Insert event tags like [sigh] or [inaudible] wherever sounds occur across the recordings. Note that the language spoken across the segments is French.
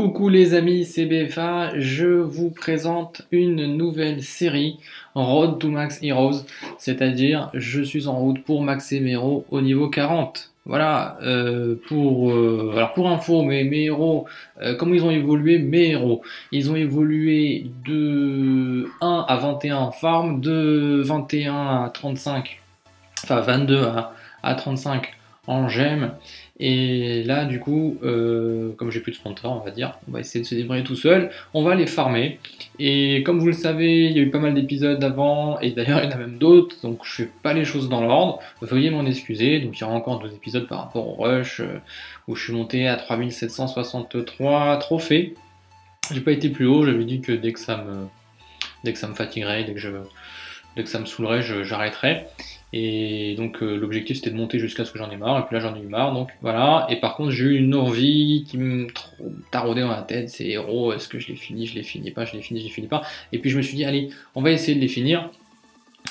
Coucou les amis, c'est BFA, je vous présente une nouvelle série Road to Max Heroes, c'est-à-dire je suis en route pour Max héros au niveau 40. Voilà, euh, pour, euh, alors pour info, mes, mes héros, euh, comment ils ont évolué Mes héros, ils ont évolué de 1 à 21 en farm, de 21 à 35, enfin 22 à, à 35 en gemme, et là, du coup, euh, comme j'ai plus de sponsor, on va dire, on va essayer de se débrouiller tout seul. On va les farmer. Et comme vous le savez, il y a eu pas mal d'épisodes avant, et d'ailleurs, il y en a même d'autres, donc je fais pas les choses dans l'ordre. Veuillez m'en excuser. Donc, il y aura encore deux épisodes par rapport au rush, euh, où je suis monté à 3763 trophées. J'ai pas été plus haut, j'avais dit que dès que ça me, dès que ça me fatiguerait, dès que, je, dès que ça me saoulerait, j'arrêterais. Et donc euh, l'objectif c'était de monter jusqu'à ce que j'en ai marre, et puis là j'en ai eu marre, donc voilà. Et par contre j'ai eu une envie qui me taraudait dans la tête, c'est héros, est-ce que je les finis, je les finis pas, je les finis, je les finis pas? Et puis je me suis dit, allez, on va essayer de les finir.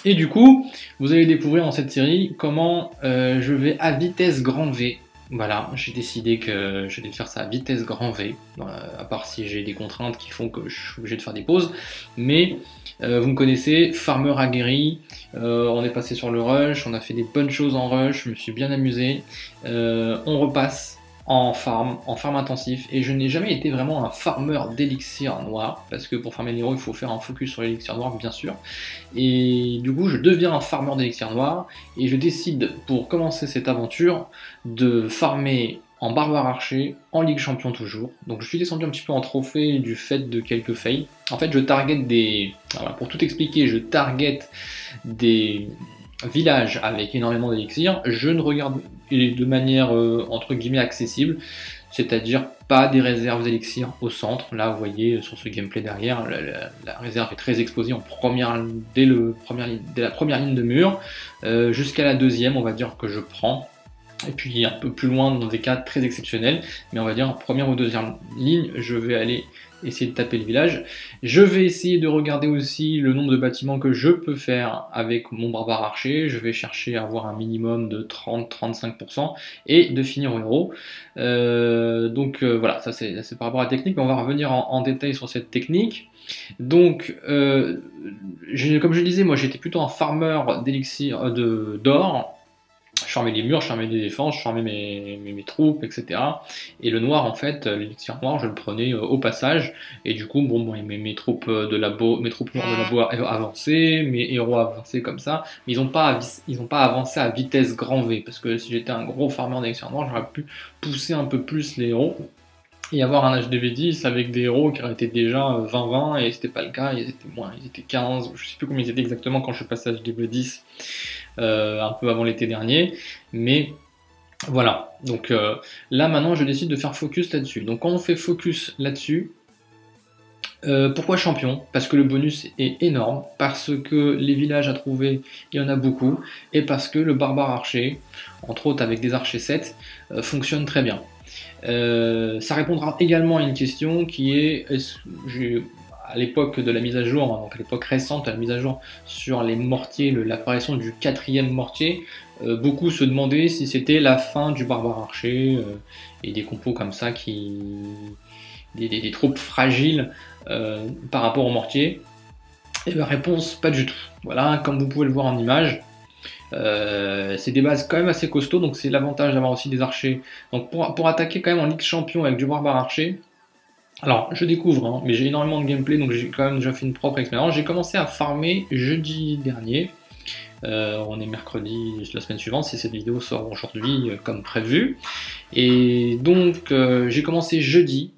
Et du coup, vous allez découvrir dans cette série comment euh, je vais à vitesse grand V voilà, j'ai décidé que je vais faire ça à vitesse grand V, euh, à part si j'ai des contraintes qui font que je suis obligé de faire des pauses. Mais euh, vous me connaissez, farmer aguerri, euh, on est passé sur le rush, on a fait des bonnes choses en rush, je me suis bien amusé. on repasse en farm, en farm intensif, et je n'ai jamais été vraiment un farmer d'élixir noir, parce que pour farmer les héros, il faut faire un focus sur l'élixir noir, bien sûr. Et du coup, je deviens un farmer d'élixir noir, et je décide, pour commencer cette aventure, de farmer en barbare archer, en Ligue Champion toujours. Donc je suis descendu un petit peu en trophée du fait de quelques fails. En fait, je target des... Pour tout expliquer, je target des village avec énormément d'élixir, je ne regarde de manière euh, entre guillemets accessible, c'est-à-dire pas des réserves d'élixir au centre. Là, vous voyez sur ce gameplay derrière, la, réserve est très exposée en première, dès, le, dès la première ligne de mur, euh, jusqu'à la deuxième, on va dire que je prends. Et puis un peu plus loin dans des cas très exceptionnels, mais on va dire en première ou deuxième ligne, je vais aller essayer de taper le village. Je vais essayer de regarder aussi le nombre de bâtiments que je peux faire avec mon barbare archer. Je vais chercher à avoir un minimum de 30-35% et de finir au héros. Euh, donc euh, voilà, ça c'est par rapport à la technique, mais on va revenir en, détail sur cette technique. Donc, euh, comme je disais, moi j'étais plutôt un farmer d'élixir d'or je fermais les murs, je fermais les défenses, je mes, troupes, etc. Et le noir, en fait, l'élixir noir, je le prenais euh, au passage. Et du coup, bon, mes, troupes euh, de mes troupes noires de labo avancées, mes héros avancés comme ça. Mais ils n'ont pas avancé à vitesse grand V. Parce que si j'étais un gros farmer d'élixir noir, j'aurais pu pousser un peu plus les héros et avoir un HDV10 avec des héros qui été déjà 20-20 et c'était pas le cas, ils étaient moins, ils étaient 15, je sais plus combien ils étaient exactement quand je suis passé à HDV10 euh, un peu avant l'été dernier, mais voilà. Donc euh, là maintenant je décide de faire focus là-dessus. Donc quand on fait focus là-dessus, euh, pourquoi champion? Parce que le bonus est énorme, parce que les villages à trouver, il y en a beaucoup, et parce que le barbare archer, entre autres avec des archers 7, fonctionne très bien. Ça répondra également à une question qui est, à l'époque de la mise à jour, donc à l'époque récente de la mise à jour sur les mortiers, l'apparition du quatrième mortier, euh, beaucoup se demandaient si c'était la fin du barbare archer euh, et des compos comme ça qui. des, troupes fragiles euh, par rapport au mortier. Et la réponse, pas du tout. Voilà, comme vous pouvez le voir en image, c'est des bases quand même assez costauds, donc c'est l'avantage d'avoir aussi des archers. Donc pour, pour, attaquer quand même en Ligue Champion avec du barbare archer, alors, je découvre, hein, mais j'ai énormément de gameplay, donc j'ai quand même déjà fait une propre expérience. J'ai commencé à farmer jeudi dernier. Euh, on est mercredi la semaine suivante, si cette vidéo sort aujourd'hui euh, comme prévu. Et donc, euh, j'ai commencé jeudi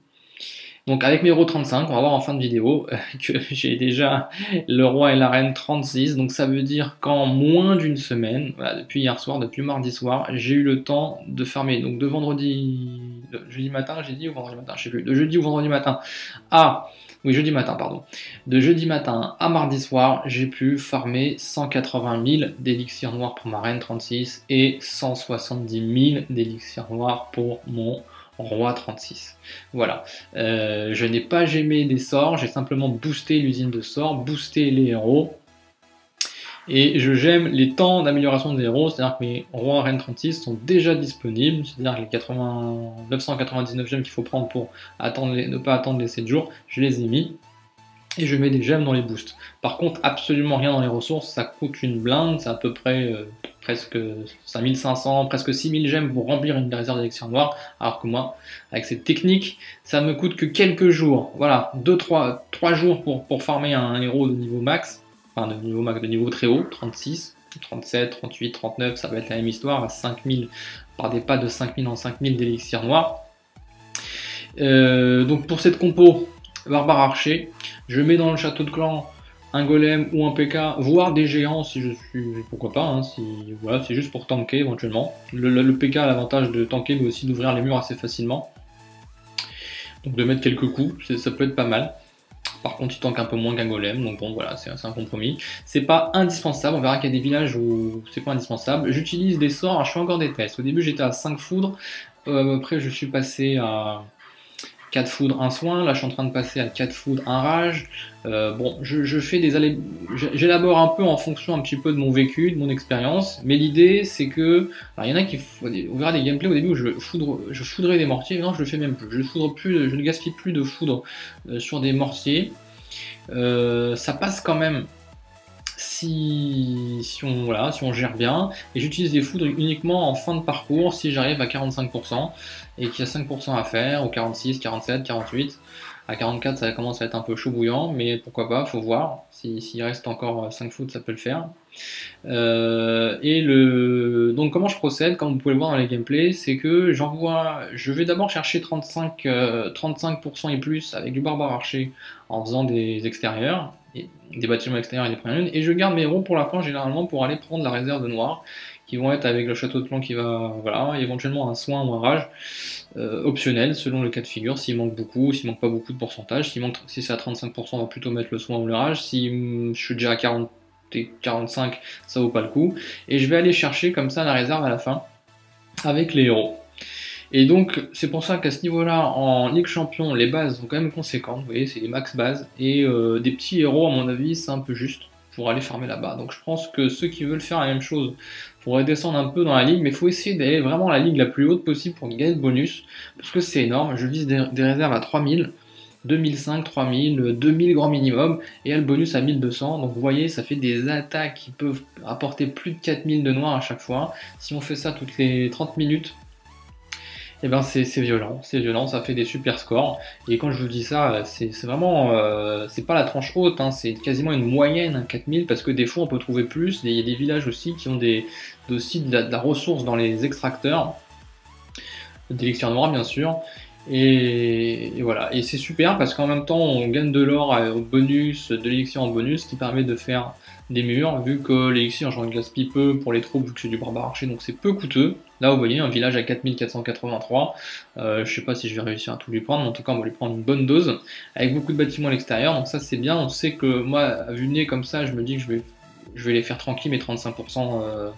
donc avec mes euros 35, on va voir en fin de vidéo [laughs] que j'ai déjà le roi et la reine 36. Donc ça veut dire qu'en moins d'une semaine, depuis hier soir, depuis mardi soir, j'ai eu le temps de farmer. Donc de vendredi, jeudi matin, j'ai dit ou vendredi matin, je sais plus, de jeudi ou vendredi matin à oui, jeudi matin, pardon. De jeudi matin à mardi soir, j'ai pu farmer 180 000 d'élixir noir pour ma reine 36 et 170 000 d'élixir noir pour mon roi 36. Voilà. Euh, je n'ai pas gémé des sorts, j'ai simplement boosté l'usine de sorts, boosté les héros. Et je gemme les temps d'amélioration des héros, c'est-à-dire que mes rois reine 36 sont déjà disponibles, c'est-à-dire les 80, 999 gemmes qu'il faut prendre pour attendre ne pas attendre les 7 jours, je les ai mis et je mets des gemmes dans les boosts. Par contre, absolument rien dans les ressources, ça coûte une blinde, c'est à peu près euh, presque 5500, presque 6000 gemmes pour remplir une réserve d'élixir noir, alors que moi, avec cette technique, ça me coûte que quelques jours. Voilà, 2-3 jours pour, pour farmer un héros de niveau max, enfin de niveau max, de niveau très haut, 36, 37, 38, 39, ça va être la même histoire, à 5000, par des pas de 5000 en 5000 d'élixir noir. Euh, donc pour cette compo, barbare archer, je mets dans le château de clan un golem ou un PK, voire des géants si je suis. Pourquoi pas, hein, si, voilà, c'est juste pour tanker éventuellement. Le, PK a l'avantage de tanker mais aussi d'ouvrir les murs assez facilement. Donc de mettre quelques coups, ça peut être pas mal. Par contre, il tank un peu moins qu'un golem, donc bon, voilà, c'est un compromis. C'est pas indispensable, on verra qu'il y a des villages où c'est pas indispensable. J'utilise des sorts, je fais encore des tests. Au début, j'étais à 5 foudres, euh, après, je suis passé à 4 foudres, 1 soin. Là, je suis en train de passer à 4 foudres, 1 rage. Euh, bon, je, fais des allées. J'élabore un peu en fonction un petit peu de mon vécu, de mon expérience. Mais l'idée, c'est que. Alors, il y en a qui. On verra des gameplays au début où je, foudre, je foudrais des mortiers. Non, je le fais même plus. Je, foudre plus, je ne gaspille plus de foudre euh, sur des mortiers. Euh, ça passe quand même si, on, voilà, si on gère bien. Et j'utilise des foudres uniquement en fin de parcours si j'arrive à 45% et qu'il y a 5% à faire, ou 46, 47, 48. À 44, ça commence à être un peu chaud bouillant, mais pourquoi pas, faut voir. S'il reste encore 5 foudres, ça peut le faire. Euh, et le donc comment je procède, comme vous pouvez le voir dans les gameplays, c'est que j'envoie, je vais d'abord chercher 35, 35% et plus avec du barbare archer en faisant des extérieurs, des bâtiments extérieurs et des premières lunes, et je garde mes héros pour la fin généralement pour aller prendre la réserve de noir, qui vont être avec le château de clan qui va, voilà, éventuellement un soin ou un rage, euh, optionnel selon le cas de figure, s'il manque beaucoup, s'il manque pas beaucoup de pourcentage, s'il manque, si c'est à 35%, on va plutôt mettre le soin ou le rage, si je suis déjà à 40 45, ça vaut pas le coup, et je vais aller chercher comme ça la réserve à la fin, avec les héros. Et donc, c'est pour ça qu'à ce niveau-là, en Ligue Champion, les bases sont quand même conséquentes. Vous voyez, c'est des max bases. Et euh, des petits héros, à mon avis, c'est un peu juste pour aller farmer là-bas. Donc, je pense que ceux qui veulent faire la même chose pourraient descendre un peu dans la ligue. Mais il faut essayer d'aller vraiment à la ligue la plus haute possible pour gagner de bonus. Parce que c'est énorme. Je vise des, réserves à 3000. 2005, 3000, 2000 grand minimum, et le bonus à 1200. Donc vous voyez, ça fait des attaques qui peuvent apporter plus de 4000 de noir à chaque fois. Si on fait ça toutes les 30 minutes, eh ben c'est violent, c'est violent, ça fait des super scores. Et quand je vous dis ça, c'est vraiment, euh, c'est pas la tranche haute, hein, c'est quasiment une moyenne, 4000, parce que des fois on peut trouver plus. Il y a des villages aussi qui ont des, aussi de la, ressource dans les extracteurs, d'élixir noir bien sûr. Et, voilà, et c'est super parce qu'en même temps on gagne de l'or au bonus, de l'élixir en bonus, qui permet de faire des murs, vu que l'élixir j'en gaspille peu pour les troupes, vu que c'est du barbare archer, donc c'est peu coûteux. Là, vous voyez, un village à 4483. Euh, je sais pas si je vais réussir à tout lui prendre, mais en tout cas, on va lui prendre une bonne dose, avec beaucoup de bâtiments à l'extérieur. Donc ça, c'est bien. On sait que moi, à vue nez comme ça, je me dis que je vais, je vais les faire tranquilles, mes 35%, euh,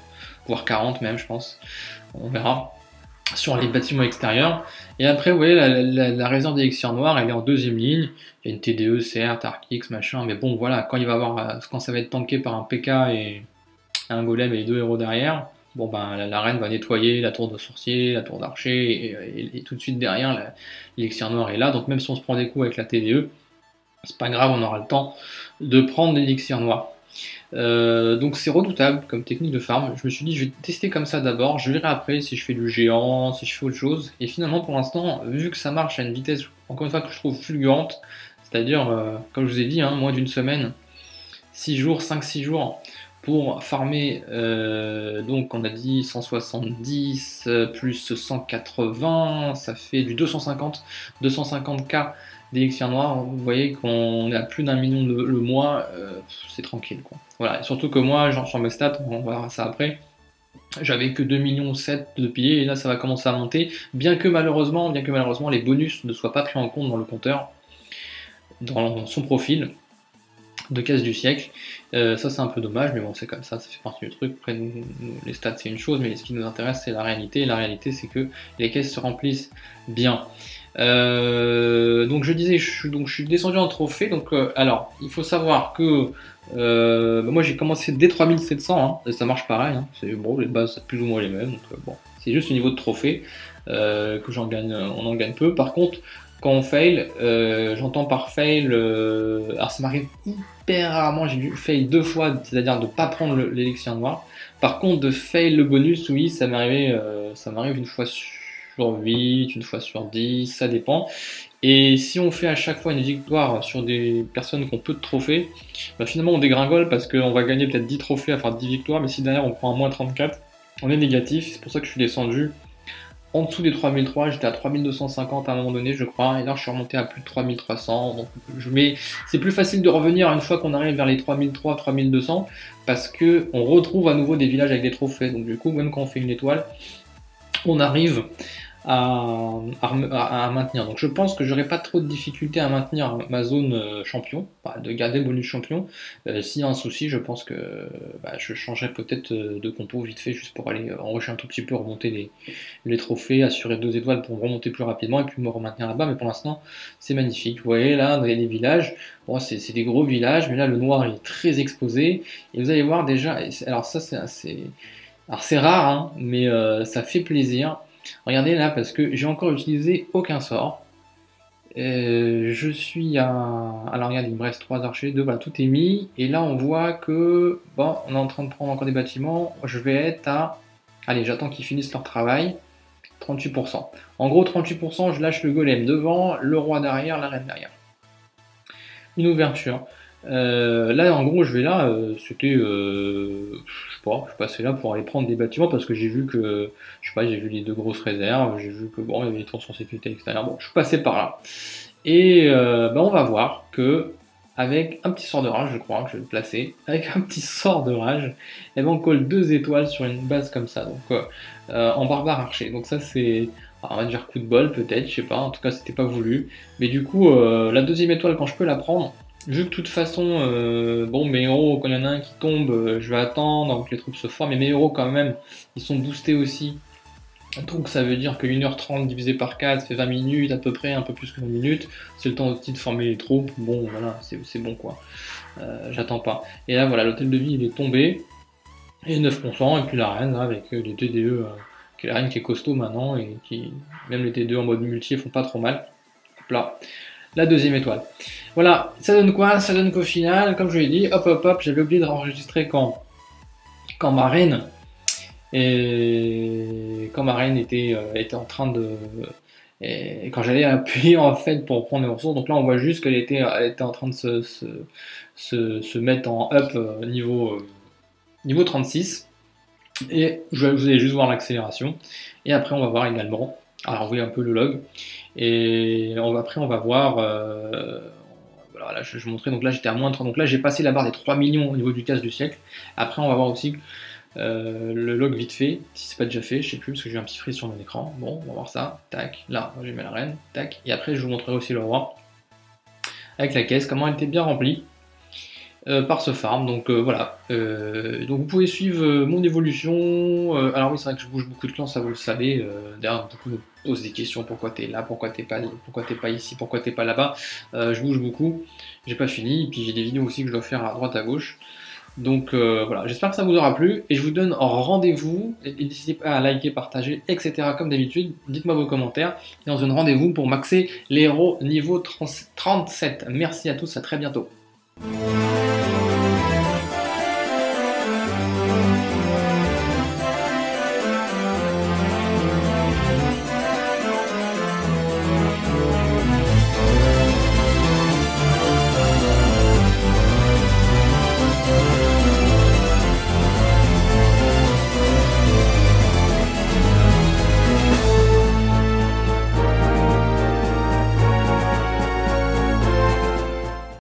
voire 40 même, je pense. On verra sur les bâtiments extérieurs. Et après, vous voyez, la, réserve d'élixir noir, elle est en deuxième ligne. Il y a une TDE, CR, Archix, machin. Mais bon, voilà, quand il va avoir, quand ça va être tanké par un PK et un golem et deux héros derrière, bon ben la, reine va nettoyer la tour de sorcier, la tour d'archer, et, tout de suite derrière, l'élixir noir est là. Donc même si on se prend des coups avec la TDE, c'est pas grave, on aura le temps de prendre l'élixir noir. Euh, donc c'est redoutable comme technique de farm. Je me suis dit je vais tester comme ça d'abord, je verrai après si je fais du géant, si je fais autre chose. Et finalement pour l'instant, vu que ça marche à une vitesse, encore une fois, que je trouve fulgurante, c'est-à-dire, euh, comme je vous ai dit, hein, moins d'une semaine, 6 jours, 5-6 jours, pour farmer, euh, donc on a dit 170 plus 180, ça fait du 250, 250k d'élixir noir. Vous voyez qu'on est à plus d'un million le mois, euh, c'est tranquille. Voilà, surtout que moi, genre sur mes stats, on voir ça après, j'avais que 2 millions 7 de piliers et là ça va commencer à monter, bien que malheureusement, bien que malheureusement les bonus ne soient pas pris en compte dans le compteur, dans son profil. De caisse du siècle. Euh, ça c'est un peu dommage, mais bon c'est comme ça, ça fait partie du truc. Après les stats c'est une chose, mais ce qui nous intéresse c'est la réalité. Et la réalité c'est que les caisses se remplissent bien. Euh, donc je disais, je, donc je suis descendu en trophée. Donc euh, alors, il faut savoir que bah, moi j'ai commencé dès 3700, hein, et ça marche pareil. Hein. c'est bon, les bases c'est plus ou moins les mêmes. Donc bon, c'est juste au niveau de trophée que j'en gagne, on en gagne peu. Par contre, quand on fail, j'entends par fail, alors ça m'arrive hyper rarement, j'ai dû fail deux fois, c'est-à-dire de pas prendre l'élection noire. Par contre, de fail le bonus, oui, ça m'arrive, ça m'arrive une fois sur 8, une fois sur 10, ça dépend. Et si on fait à chaque fois une victoire sur des personnes qui ont peu de trophées, bah finalement on dégringole parce qu'on va gagner peut-être 10 trophées à faire 10 victoires, mais si derrière on prend un moins 34, on est négatif, c'est pour ça que je suis descendu en dessous des 3003, j'étais à 3250 à un moment donné, je crois, et là je suis remonté à plus de 3300. Donc, je mets, c'est plus facile de revenir une fois qu'on arrive vers les 3003, 3200, parce que on retrouve à nouveau des villages avec des trophées. Donc du coup, même quand on fait une étoile, on arrive à, maintenir. Donc je pense que j'aurai pas trop de difficultés à maintenir ma zone euh, champion, de garder le bonus champion. Euh, s'il y a un souci, je pense que bah, je changerai peut-être euh, de compo vite fait juste pour aller enrichir un tout petit peu, remonter les, les, trophées, assurer deux étoiles pour remonter plus rapidement et puis me remonter là-bas. Mais pour l'instant, c'est magnifique. Vous voyez là, a des villages. Bon, c'est des gros villages, mais là le noir est très exposé. Et vous allez voir déjà, alors ça c'est assez... Rare, hein, mais ça fait plaisir. Regardez là, parce que j'ai encore utilisé aucun sort. Euh, je suis à... Alors regardez, il me reste 3 archers, 2, voilà, tout est mis. Et là, on voit que... Bon, on est en train de prendre encore des bâtiments. Je vais être à... Allez, j'attends qu'ils finissent leur travail. 38%. En gros, 38%, je lâche le golem devant, le roi derrière, la reine derrière. Une ouverture. Euh, là, en gros, je vais là, euh, c'était, euh, je sais pas, je passais là pour aller prendre des bâtiments parce que j'ai vu que, je sais pas, j'ai vu les deux grosses réserves, j'ai vu que bon, il y avait des tensions sécurité extérieure, bon, je suis passé par là. Et ben, on va voir que, avec un petit sort de rage, je crois que je vais le placer, avec un petit sort de rage, et ben on colle deux étoiles sur une base comme ça, donc en barbare archer. Donc ça c'est, on va dire coup de bol peut-être, je sais pas, en tout cas c'était pas voulu. Mais du coup, la deuxième étoile quand je peux la prendre, Vu que de toute façon, euh, bon, mes héros, quand il y en a un qui tombe, euh, je vais attendre que les troupes se forment. Mais mes héros, quand même, ils sont boostés aussi. Donc ça veut dire que 1h30 divisé par 4 fait 20 minutes à peu près, un peu plus que 20 minutes. C'est le temps aussi de former les troupes. Bon, voilà, c'est bon quoi. Euh, j'attends pas. Et là, voilà, l'hôtel de vie, il est tombé. Et 9%, et puis la reine, avec les TDE, qui est la reine qui est costaud maintenant, et qui, même les TDE en mode multi, font pas trop mal. Hop là la deuxième étoile. Voilà, ça donne quoi? Ça donne qu'au final, comme je l'ai dit, hop hop hop, j'avais oublié de enregistrer quand, quand ma reine, et quand ma reine était, euh, était en train de... Quand j'allais appuyer [laughs] en fait pour prendre les ressources, donc là on voit juste qu'elle était, était en train de se, se, se, mettre en up euh, niveau, euh, niveau 36. Et je vous allez juste voir l'accélération. Et après on va voir également, alors vous voyez un peu le log, et après, on va voir. Euh, voilà, là, je, je montrer. Donc là, j'étais à moins 30. Donc là, j'ai passé la barre des 3 millions au niveau du casse du siècle. Après, on va voir aussi euh, le log vite fait, si c'est pas déjà fait, je sais plus parce que j'ai un petit frise sur mon écran. Bon, on va voir ça. Tac, là, j'ai mis la reine. Tac. Et après, je vous montrerai aussi le roi avec la caisse, comment elle était bien remplie. Euh, par ce farm. Donc euh, voilà. Euh, donc vous pouvez suivre mon évolution. alors oui, c'est vrai que je bouge beaucoup de clans, ça vous le savez. D'ailleurs, beaucoup me posent des questions pourquoi t'es là, pourquoi t'es pas, pourquoi t'es pas ici, pourquoi t'es pas là-bas? je bouge beaucoup. J'ai pas fini. Puis j'ai des vidéos aussi que je dois faire à droite à gauche. Donc voilà, j'espère que ça vous aura plu et je vous donne rendez-vous. Et n'hésitez pas à liker, partager, etc. comme d'habitude. Dites-moi vos commentaires et on se donne rendez-vous pour maxer les héros niveau 37. Merci à tous, à très bientôt. Música